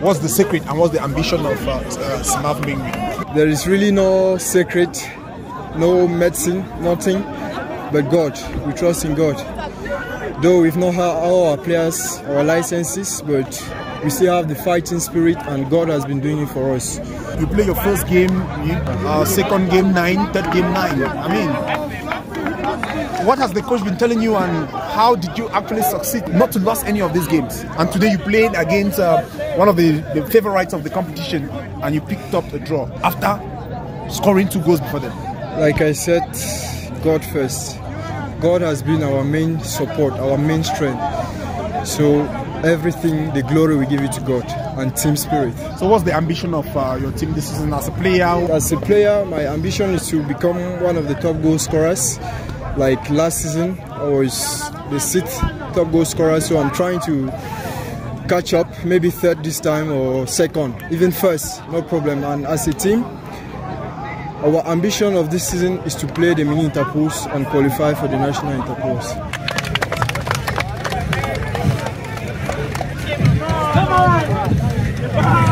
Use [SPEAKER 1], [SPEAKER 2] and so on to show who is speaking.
[SPEAKER 1] What's the secret and what's the ambition of uh, uh, Mingwi?
[SPEAKER 2] There is really no secret, no medicine, nothing but God. We trust in God. Though we've not had all our players, our licenses, but we still have the fighting spirit and God has been doing it for us.
[SPEAKER 1] You play your first game, you, uh, second game nine, third game nine. I mean, what has the coach been telling you and how did you actually succeed not to lose any of these games? And today you played against uh, one of the, the favorites of the competition and you picked up a draw after scoring two goals before them.
[SPEAKER 2] Like I said, God first. God has been our main support, our main strength. So everything, the glory we give it to God and team spirit.
[SPEAKER 1] So what's the ambition of uh, your team this season as a player?
[SPEAKER 2] As a player, my ambition is to become one of the top goal scorers. Like last season, I was the sixth top goal scorer, so I'm trying to catch up, maybe third this time or second, even first, no problem. And as a team, our ambition of this season is to play the mini interpools and qualify for the national interpools. Come on!